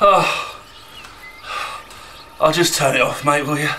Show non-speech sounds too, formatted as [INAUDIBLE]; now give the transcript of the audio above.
Oh. [SIGHS] I'll just turn it off, mate, will you?